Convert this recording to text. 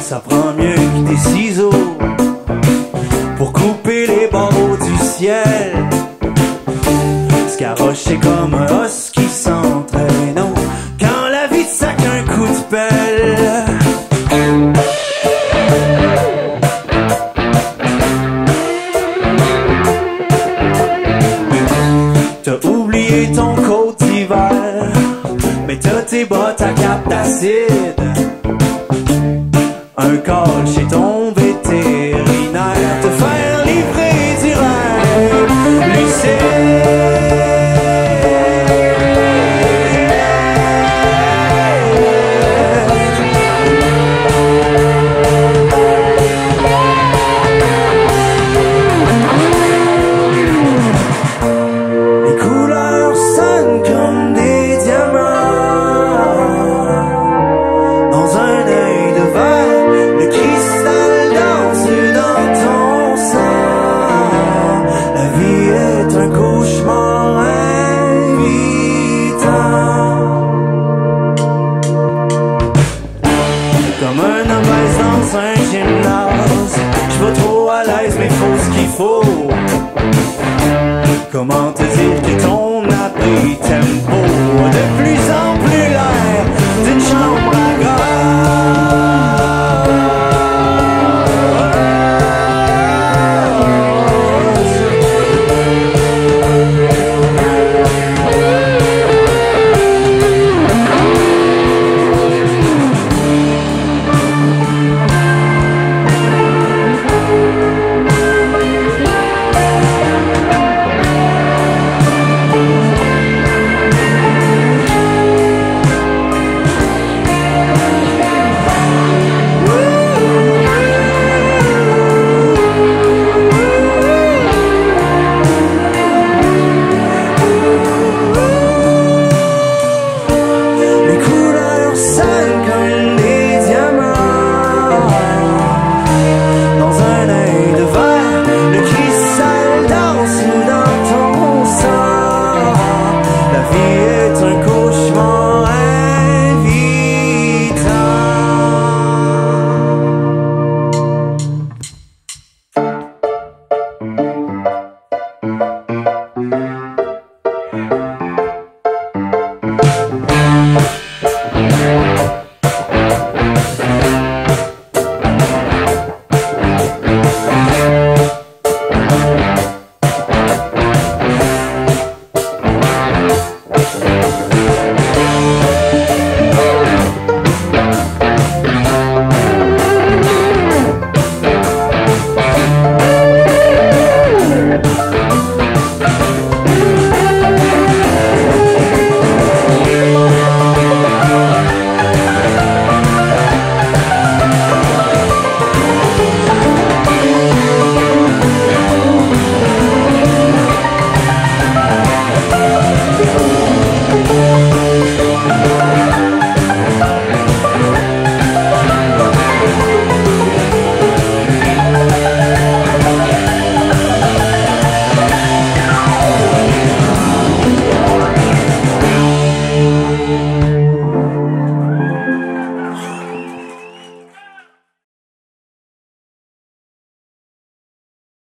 Ça prend mieux que des ciseaux pour couper les barreaux du ciel. Scarocher comme un os T'as oublié ton côte d'hiver, mais t'as tes bottes à cap d'acide. Un call chez ton Comment te dire que ton appétit tempo.